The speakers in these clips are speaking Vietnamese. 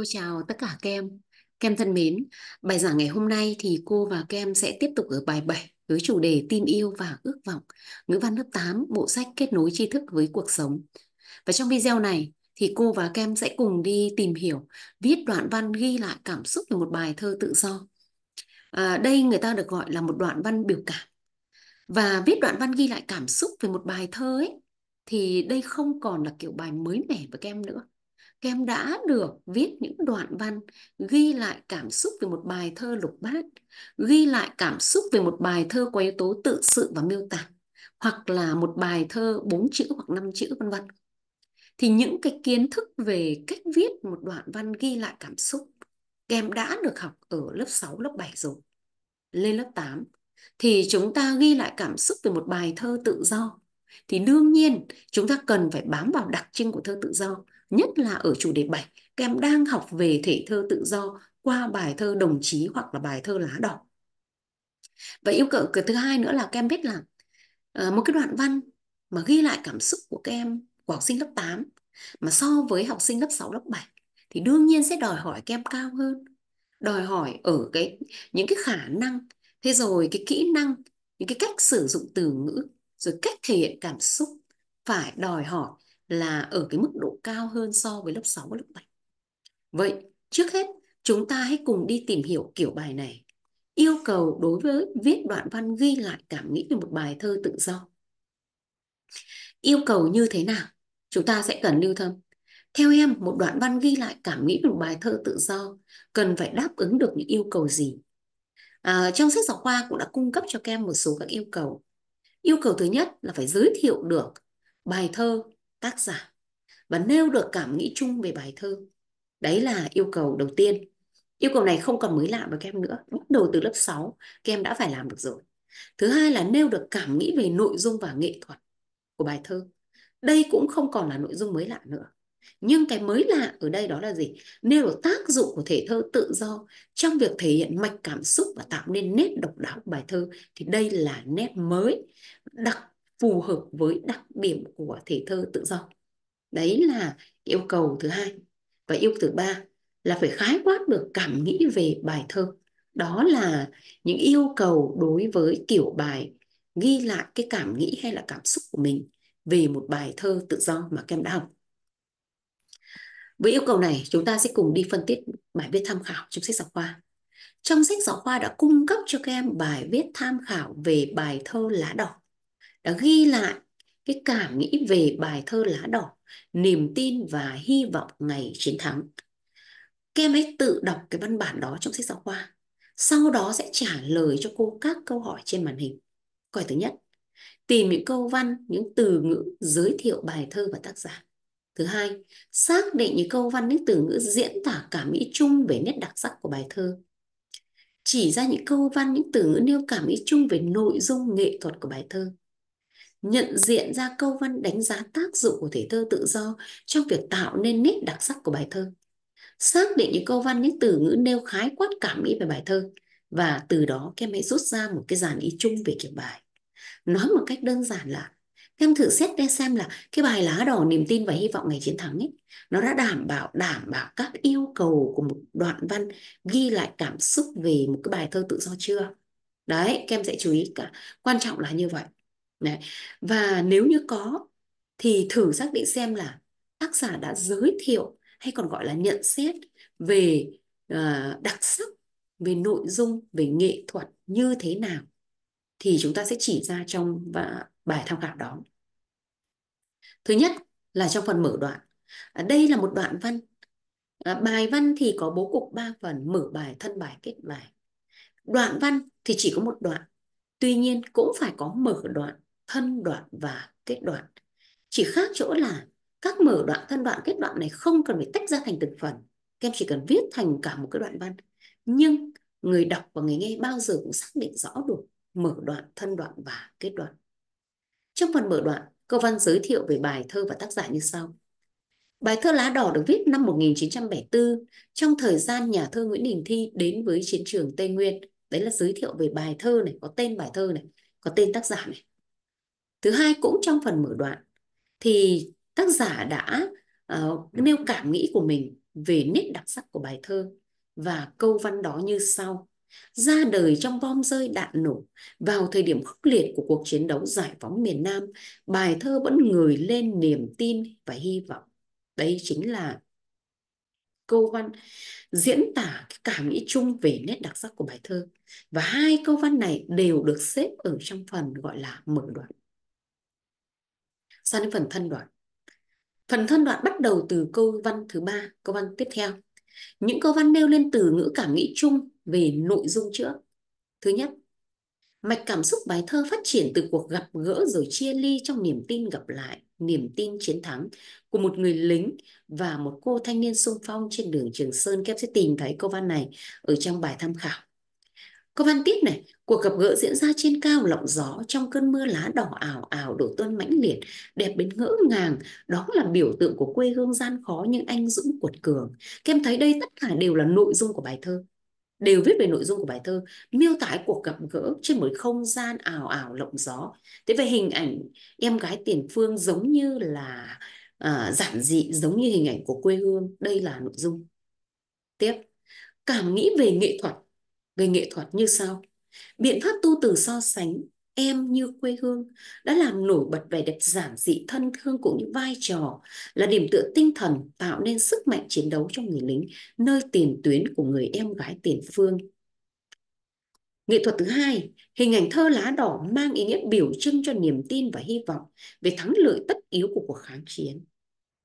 Cô chào tất cả các em. Các em thân mến, bài giảng ngày hôm nay thì cô và các em sẽ tiếp tục ở bài 7 với chủ đề tin yêu và ước vọng, ngữ văn lớp 8, bộ sách kết nối tri thức với cuộc sống. Và trong video này thì cô và các em sẽ cùng đi tìm hiểu viết đoạn văn ghi lại cảm xúc về một bài thơ tự do. À, đây người ta được gọi là một đoạn văn biểu cảm. Và viết đoạn văn ghi lại cảm xúc về một bài thơ ấy thì đây không còn là kiểu bài mới mẻ với các em nữa các em đã được viết những đoạn văn ghi lại cảm xúc về một bài thơ lục bát, ghi lại cảm xúc về một bài thơ có yếu tố tự sự và miêu tả, hoặc là một bài thơ bốn chữ hoặc năm chữ vân vân. Thì những cái kiến thức về cách viết một đoạn văn ghi lại cảm xúc các em đã được học ở lớp 6, lớp 7 rồi. Lên lớp 8 thì chúng ta ghi lại cảm xúc về một bài thơ tự do. Thì đương nhiên chúng ta cần phải bám vào đặc trưng của thơ tự do nhất là ở chủ đề 7 các em đang học về thể thơ tự do qua bài thơ đồng chí hoặc là bài thơ lá đỏ. Và yêu cầu thứ hai nữa là các em biết là ờ, một cái đoạn văn mà ghi lại cảm xúc của các em, của học sinh lớp 8 mà so với học sinh lớp 6 lớp 7 thì đương nhiên sẽ đòi hỏi các em cao hơn, đòi hỏi ở cái, những cái khả năng, thế rồi cái kỹ năng, những cái cách sử dụng từ ngữ, rồi cách thể hiện cảm xúc phải đòi hỏi là ở cái mức độ cao hơn so với lớp 6 và lớp 7. Vậy, trước hết, chúng ta hãy cùng đi tìm hiểu kiểu bài này. Yêu cầu đối với viết đoạn văn ghi lại cảm nghĩ về một bài thơ tự do. Yêu cầu như thế nào? Chúng ta sẽ cần lưu tâm. Theo em, một đoạn văn ghi lại cảm nghĩ về một bài thơ tự do cần phải đáp ứng được những yêu cầu gì? À, trong sách giáo khoa cũng đã cung cấp cho các em một số các yêu cầu. Yêu cầu thứ nhất là phải giới thiệu được bài thơ tác giả và nêu được cảm nghĩ chung về bài thơ. Đấy là yêu cầu đầu tiên. Yêu cầu này không còn mới lạ với các em nữa. Bắt đầu từ lớp 6, các em đã phải làm được rồi. Thứ hai là nêu được cảm nghĩ về nội dung và nghệ thuật của bài thơ. Đây cũng không còn là nội dung mới lạ nữa. Nhưng cái mới lạ ở đây đó là gì? Nêu được tác dụng của thể thơ tự do trong việc thể hiện mạch cảm xúc và tạo nên nét độc đáo của bài thơ. Thì đây là nét mới, đặc phù hợp với đặc điểm của thể thơ tự do. Đấy là yêu cầu thứ hai. Và yêu cầu thứ ba là phải khái quát được cảm nghĩ về bài thơ. Đó là những yêu cầu đối với kiểu bài ghi lại cái cảm nghĩ hay là cảm xúc của mình về một bài thơ tự do mà các em đã học. Với yêu cầu này, chúng ta sẽ cùng đi phân tích bài viết tham khảo trong sách giáo khoa. Trong sách giáo khoa đã cung cấp cho các em bài viết tham khảo về bài thơ lá đỏ đã ghi lại cái cảm nghĩ về bài thơ lá đỏ, niềm tin và hy vọng ngày chiến thắng. Các em hãy tự đọc cái văn bản đó trong sách giáo khoa. Sau đó sẽ trả lời cho cô các câu hỏi trên màn hình. Câu hỏi thứ nhất, tìm những câu văn, những từ ngữ giới thiệu bài thơ và tác giả. Thứ hai, xác định những câu văn, những từ ngữ diễn tả cảm nghĩ chung về nét đặc sắc của bài thơ. Chỉ ra những câu văn, những từ ngữ nêu cảm nghĩ chung về nội dung nghệ thuật của bài thơ nhận diện ra câu văn đánh giá tác dụng của thể thơ tự do trong việc tạo nên nét đặc sắc của bài thơ. Xác định những câu văn, những từ ngữ nêu khái quát cảm nghĩ về bài thơ và từ đó các em hãy rút ra một cái dàn ý chung về kiểu bài. Nói một cách đơn giản là các em thử xét ra xem là cái bài lá đỏ niềm tin và hy vọng ngày chiến thắng ấy nó đã đảm bảo đảm bảo các yêu cầu của một đoạn văn ghi lại cảm xúc về một cái bài thơ tự do chưa? Đấy, các em sẽ chú ý cả. Quan trọng là như vậy. Đấy. Và nếu như có thì thử xác định xem là tác giả đã giới thiệu hay còn gọi là nhận xét về uh, đặc sắc, về nội dung, về nghệ thuật như thế nào thì chúng ta sẽ chỉ ra trong và bài tham khảo đó. Thứ nhất là trong phần mở đoạn. À, đây là một đoạn văn. À, bài văn thì có bố cục 3 phần, mở bài, thân bài, kết bài. Đoạn văn thì chỉ có một đoạn. Tuy nhiên cũng phải có mở đoạn thân đoạn và kết đoạn. Chỉ khác chỗ là các mở đoạn, thân đoạn, kết đoạn này không cần phải tách ra thành từng phần. Các em chỉ cần viết thành cả một cái đoạn văn. Nhưng người đọc và người nghe bao giờ cũng xác định rõ được mở đoạn, thân đoạn và kết đoạn. Trong phần mở đoạn, câu văn giới thiệu về bài thơ và tác giả như sau. Bài thơ Lá Đỏ được viết năm 1974 trong thời gian nhà thơ Nguyễn Đình Thi đến với chiến trường Tây Nguyên. Đấy là giới thiệu về bài thơ này, có tên bài thơ này, có tên tác giả này. Thứ hai cũng trong phần mở đoạn thì tác giả đã uh, nêu cảm nghĩ của mình về nét đặc sắc của bài thơ và câu văn đó như sau. Ra đời trong bom rơi đạn nổ, vào thời điểm khốc liệt của cuộc chiến đấu giải phóng miền Nam, bài thơ vẫn ngời lên niềm tin và hy vọng. Đây chính là câu văn diễn tả cái cảm nghĩ chung về nét đặc sắc của bài thơ. Và hai câu văn này đều được xếp ở trong phần gọi là mở đoạn. Sang đến phần thân đoạn. Phần thân đoạn bắt đầu từ câu văn thứ ba, câu văn tiếp theo. Những câu văn nêu lên từ ngữ cảm nghĩ chung về nội dung trước. Thứ nhất, mạch cảm xúc bài thơ phát triển từ cuộc gặp gỡ rồi chia ly trong niềm tin gặp lại, niềm tin chiến thắng của một người lính và một cô thanh niên sung phong trên đường Trường Sơn. Các em sẽ tìm thấy câu văn này ở trong bài tham khảo. Câu văn tiếp này, cuộc gặp gỡ diễn ra trên cao lộng gió trong cơn mưa lá đỏ ảo ảo đổ tuôn mãnh liệt, đẹp đến ngỡ ngàng, đó là biểu tượng của quê hương gian khó nhưng anh dũng cuột cường. Các em thấy đây tất cả đều là nội dung của bài thơ. Đều viết về nội dung của bài thơ. Miêu tả cuộc gặp gỡ trên một không gian ảo ảo lộng gió. Thế về hình ảnh em gái tiền phương giống như là à, giản dị giống như hình ảnh của quê hương. Đây là nội dung. Tiếp. Cảm nghĩ về nghệ thuật về nghệ thuật như sau biện pháp tu từ so sánh em như quê hương đã làm nổi bật vẻ đẹp giản dị thân thương cũng như vai trò là điểm tựa tinh thần tạo nên sức mạnh chiến đấu cho người lính nơi tiền tuyến của người em gái tiền phương. Nghệ thuật thứ hai, hình ảnh thơ lá đỏ mang ý nghĩa biểu trưng cho niềm tin và hy vọng về thắng lợi tất yếu của cuộc kháng chiến.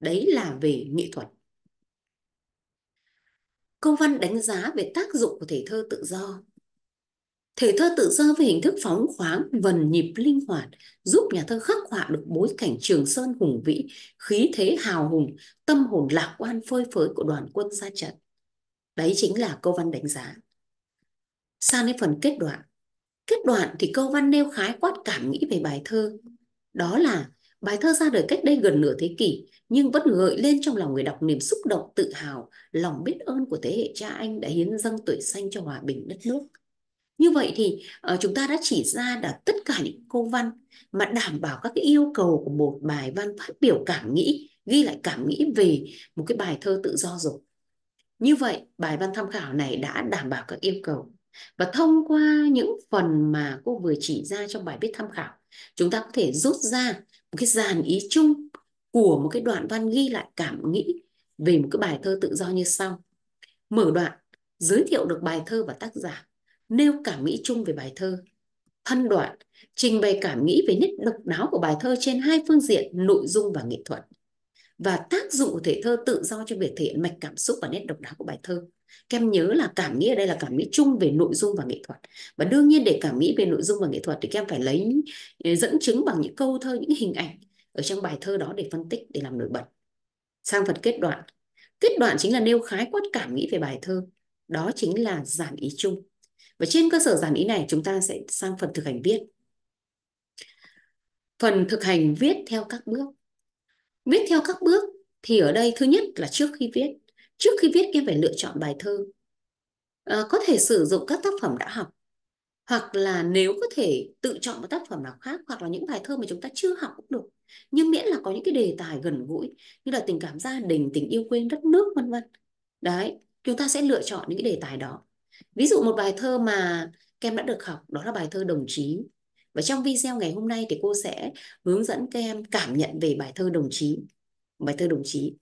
Đấy là về nghệ thuật. Câu văn đánh giá về tác dụng của thể thơ tự do Thể thơ tự do với hình thức phóng khoáng, vần nhịp linh hoạt, giúp nhà thơ khắc họa được bối cảnh Trường Sơn hùng vĩ, khí thế hào hùng, tâm hồn lạc quan phơi phới của đoàn quân ra trận. Đấy chính là câu văn đánh giá. Sang đến phần kết đoạn. Kết đoạn thì câu văn nêu khái quát cảm nghĩ về bài thơ. Đó là bài thơ ra đời cách đây gần nửa thế kỷ, nhưng vẫn gợi lên trong lòng người đọc niềm xúc động tự hào, lòng biết ơn của thế hệ cha anh đã hiến dâng tuổi xanh cho hòa bình đất nước như vậy thì uh, chúng ta đã chỉ ra là tất cả những câu văn mà đảm bảo các cái yêu cầu của một bài văn phát biểu cảm nghĩ, ghi lại cảm nghĩ về một cái bài thơ tự do rồi. Như vậy, bài văn tham khảo này đã đảm bảo các yêu cầu. Và thông qua những phần mà cô vừa chỉ ra trong bài viết tham khảo, chúng ta có thể rút ra một cái dàn ý chung của một cái đoạn văn ghi lại cảm nghĩ về một cái bài thơ tự do như sau. Mở đoạn, giới thiệu được bài thơ và tác giả nêu cảm nghĩ chung về bài thơ. Thân đoạn, trình bày cảm nghĩ về nét độc đáo của bài thơ trên hai phương diện nội dung và nghệ thuật. Và tác dụng của thể thơ tự do cho việc thể hiện mạch cảm xúc và nét độc đáo của bài thơ. Các em nhớ là cảm nghĩ ở đây là cảm nghĩ chung về nội dung và nghệ thuật. Và đương nhiên để cảm nghĩ về nội dung và nghệ thuật thì các em phải lấy ừ, dẫn chứng bằng những câu thơ, những hình ảnh ở trong bài thơ đó để phân tích, để làm nổi bật. Sang phần kết đoạn. Kết đoạn chính là nêu khái quát cảm nghĩ về bài thơ. Đó chính là giản ý chung. Và trên cơ sở giản ý này chúng ta sẽ sang phần thực hành viết. Phần thực hành viết theo các bước. Viết theo các bước thì ở đây thứ nhất là trước khi viết. Trước khi viết em phải lựa chọn bài thơ. À, có thể sử dụng các tác phẩm đã học. Hoặc là nếu có thể tự chọn một tác phẩm nào khác hoặc là những bài thơ mà chúng ta chưa học cũng được. Nhưng miễn là có những cái đề tài gần gũi như là tình cảm gia đình, tình yêu quê đất nước vân vân. Đấy, chúng ta sẽ lựa chọn những cái đề tài đó. Ví dụ một bài thơ mà kem đã được học đó là bài thơ Đồng Chí. Và trong video ngày hôm nay thì cô sẽ hướng dẫn các em cảm nhận về bài thơ Đồng Chí. Bài thơ Đồng Chí.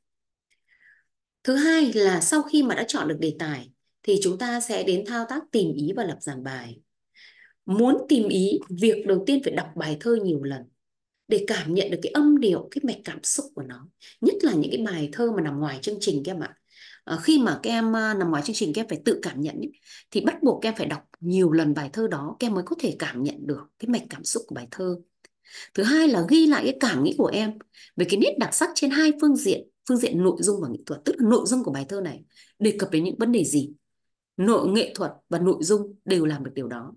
Thứ hai là sau khi mà đã chọn được đề tài thì chúng ta sẽ đến thao tác tìm ý và lập giảng bài. Muốn tìm ý, việc đầu tiên phải đọc bài thơ nhiều lần để cảm nhận được cái âm điệu, cái mạch cảm xúc của nó. Nhất là những cái bài thơ mà nằm ngoài chương trình các em ạ. à, khi mà các em à, nằm ngoài chương trình các em phải tự cảm nhận ý, thì bắt buộc các em phải đọc nhiều lần bài thơ đó các em mới có thể cảm nhận được cái mạch cảm xúc của bài thơ thứ hai là ghi lại cái cảm nghĩ của em về cái nét đặc sắc trên hai phương diện phương diện nội dung và nghệ thuật tức là nội dung của bài thơ này đề cập đến những vấn đề gì? Nội nghệ thuật và nội dung đều làm được điều đó.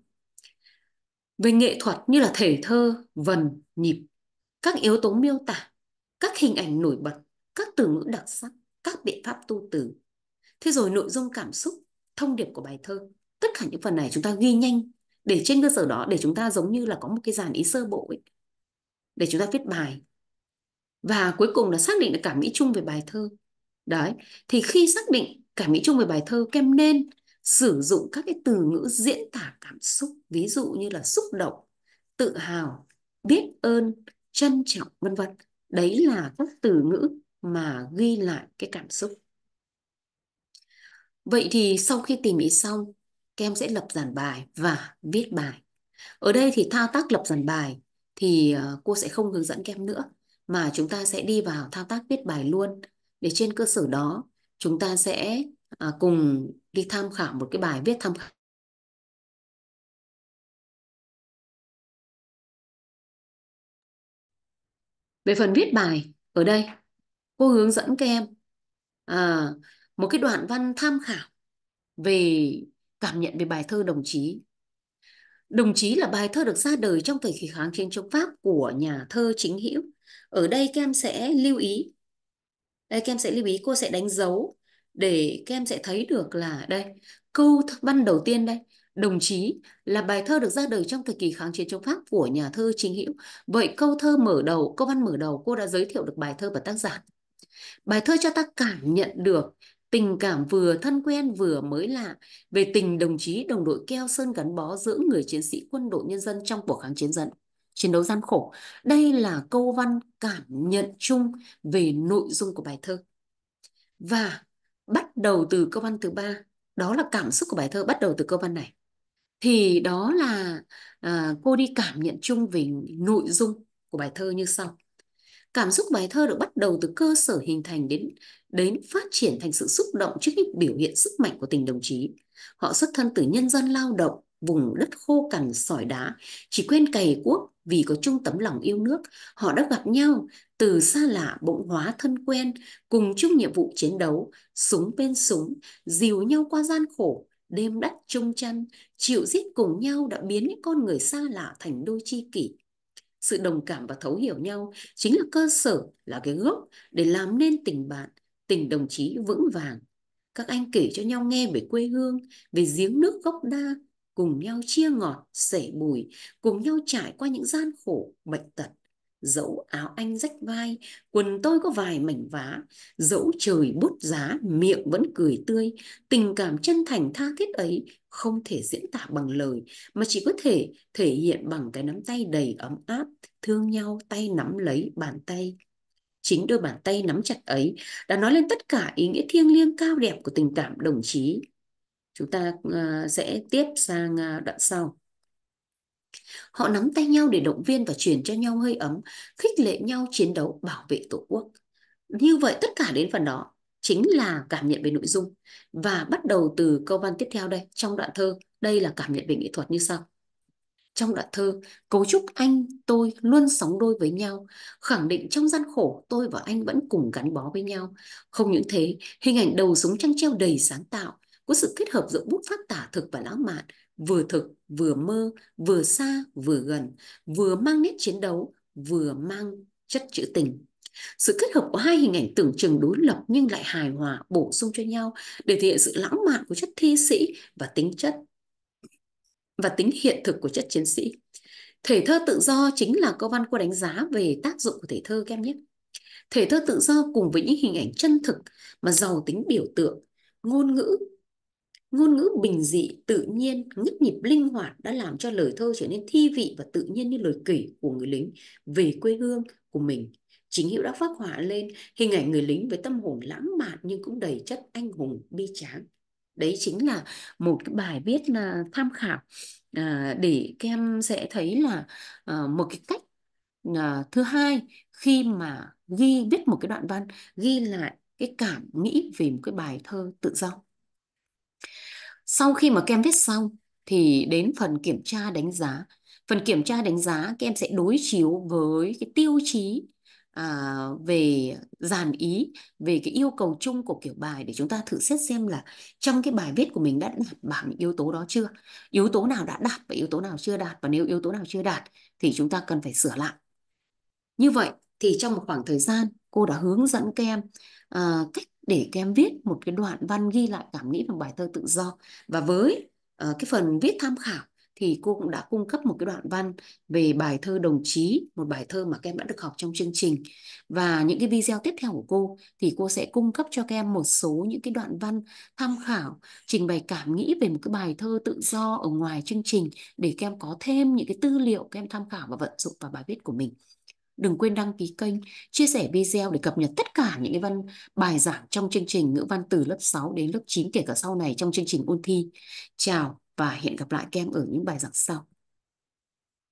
Về nghệ thuật như là thể thơ vần nhịp các yếu tố miêu tả các hình ảnh nổi bật các từ ngữ đặc sắc các biện pháp tu từ. Thế rồi nội dung cảm xúc thông điệp của bài thơ. Tất cả những phần này chúng ta ghi nhanh để trên cơ sở đó để chúng ta giống như là có một cái dàn ý sơ bộ ấy, để chúng ta viết bài và cuối cùng là xác định được cảm nghĩ chung về bài thơ Đấy, thì khi xác định cảm nghĩ chung về bài thơ, kem nên sử dụng các cái từ ngữ diễn tả cảm xúc, ví dụ như là xúc động, tự hào, biết ơn, trân trọng, vân vân. Đấy là các từ ngữ mà ghi lại cái cảm xúc. Vậy thì sau khi tìm ý xong, các em sẽ lập giản bài và viết bài. Ở đây thì thao tác lập giản bài thì ờ, cô sẽ không hướng dẫn các em nữa mà chúng ta sẽ đi vào thao tác viết bài luôn để trên cơ sở đó chúng ta sẽ à, cùng đi tham khảo một cái bài viết tham khảo. Về phần viết bài ở đây cô hướng dẫn các em à, một cái đoạn văn tham khảo về cảm nhận về bài thơ đồng chí. Đồng chí là bài thơ được ra đời trong thời kỳ kháng chiến chống Pháp của nhà thơ chính hữu. Ở đây các em sẽ lưu ý, đây các em sẽ lưu ý, cô sẽ đánh dấu để các em sẽ thấy được là, đây, câu văn đầu tiên đây. Đồng chí là bài thơ được ra đời trong thời kỳ kháng chiến chống Pháp của nhà thơ chính hữu. Vậy câu thơ mở đầu, câu văn mở đầu cô đã giới thiệu được bài thơ và tác giả. Bài thơ cho ta cảm nhận được tình cảm vừa thân quen vừa mới lạ về tình đồng chí đồng đội keo sơn gắn bó giữa người chiến sĩ quân đội nhân dân trong cuộc kháng chiến dẫn chiến đấu gian khổ. Đây là câu văn cảm nhận chung về nội dung của bài thơ. Và bắt đầu từ câu văn thứ ba, đó là cảm xúc của bài thơ bắt đầu từ câu văn này. Thì đó là à, cô đi cảm nhận chung về nội dung của bài thơ như sau. Cảm xúc bài thơ được bắt đầu từ cơ sở hình thành đến đến phát triển thành sự xúc động trước những biểu hiện sức mạnh của tình đồng chí. Họ xuất thân từ nhân dân lao động, vùng đất khô cằn sỏi đá, chỉ quên cày cuốc vì có chung tấm lòng yêu nước. Họ đã gặp nhau từ xa lạ bỗng hóa thân quen, cùng chung nhiệm vụ chiến đấu, súng bên súng, dìu nhau qua gian khổ, đêm đắt chung chăn, chịu giết cùng nhau đã biến những con người xa lạ thành đôi chi kỷ sự đồng cảm và thấu hiểu nhau chính là cơ sở, là cái gốc để làm nên tình bạn, tình đồng chí vững vàng. Các anh kể cho nhau nghe về quê hương, về giếng nước gốc đa, cùng nhau chia ngọt, sẻ bùi, cùng nhau trải qua những gian khổ, bệnh tật dẫu áo anh rách vai, quần tôi có vài mảnh vá. Dẫu trời bút giá, miệng vẫn cười tươi. Tình cảm chân thành tha thiết ấy không thể diễn tả bằng lời, mà chỉ có thể thể hiện bằng cái nắm tay đầy ấm áp, thương nhau tay nắm lấy bàn tay. Chính đôi bàn tay nắm chặt ấy đã nói lên tất cả ý nghĩa thiêng liêng cao đẹp của tình cảm đồng chí. Chúng ta ờ, sẽ tiếp sang ờ, đoạn sau. Họ nắm tay nhau để động viên và truyền cho nhau hơi ấm, khích lệ nhau chiến đấu bảo vệ Tổ quốc. Như vậy tất cả đến phần đó chính là cảm nhận về nội dung. Và bắt đầu từ câu văn tiếp theo đây, trong đoạn thơ, đây là cảm nhận về nghệ thuật như sau. Trong đoạn thơ, cấu trúc anh, tôi luôn sóng đôi với nhau, khẳng định trong gian khổ tôi và anh vẫn cùng gắn bó với nhau. Không những thế, hình ảnh đầu súng trăng treo đầy sáng tạo, có sự kết hợp giữa bút pháp tả thực và lãng mạn, vừa thực, vừa mơ, vừa xa, vừa gần, vừa mang nét chiến đấu, vừa mang chất trữ tình. Sự kết hợp của hai hình ảnh tưởng chừng đối lập nhưng lại hài hòa bổ sung cho nhau để thể hiện sự lãng mạn của chất thi sĩ và tính chất và tính hiện thực của chất chiến sĩ. Thể thơ tự do chính là câu văn cô đánh giá về tác dụng của thể thơ các em nhé. Thể thơ tự do cùng với những hình ảnh chân thực mà giàu tính biểu tượng, ngôn ngữ Ngôn ngữ bình dị, tự nhiên, ngứt nhịp linh hoạt đã làm cho lời thơ trở nên thi vị và tự nhiên như lời kể của người lính về quê hương của mình. Chính Hữu đã phác họa lên hình ảnh người lính với tâm hồn lãng mạn nhưng cũng đầy chất anh hùng bi tráng. Đấy chính là một cái bài viết là tham khảo à, để các em sẽ thấy là à, một cái cách à, thứ hai khi mà ghi viết một cái đoạn văn ghi lại cái cảm nghĩ về một cái bài thơ tự do. Sau khi mà các em viết xong thì đến phần kiểm tra đánh giá. Phần kiểm tra đánh giá các em sẽ đối chiếu với cái tiêu chí à, về dàn ý, về cái yêu cầu chung của kiểu bài để chúng ta thử xét xem là trong cái bài viết của mình đã đảm bảo những yếu tố đó chưa. Yếu tố nào đã đạt và yếu tố nào chưa đạt và nếu yếu tố nào chưa đạt thì chúng ta cần phải sửa lại. Như vậy thì trong một khoảng thời gian cô đã hướng dẫn các em à, cách để các em viết một cái đoạn văn ghi lại cảm nghĩ bằng bài thơ tự do và với uh, cái phần viết tham khảo thì cô cũng đã cung cấp một cái đoạn văn về bài thơ Đồng Chí, một bài thơ mà các em đã được học trong chương trình. Và những cái video tiếp theo của cô thì cô sẽ cung cấp cho các em một số những cái đoạn văn tham khảo, trình bày cảm nghĩ về một cái bài thơ tự do ở ngoài chương trình để các em có thêm những cái tư liệu các em tham khảo và vận dụng vào bài viết của mình. Đừng quên đăng ký kênh, chia sẻ video để cập nhật tất cả những cái văn bài giảng trong chương trình ngữ văn từ lớp 6 đến lớp 9 kể cả sau này trong chương trình ôn thi. Chào và hẹn gặp lại các em ở những bài giảng sau.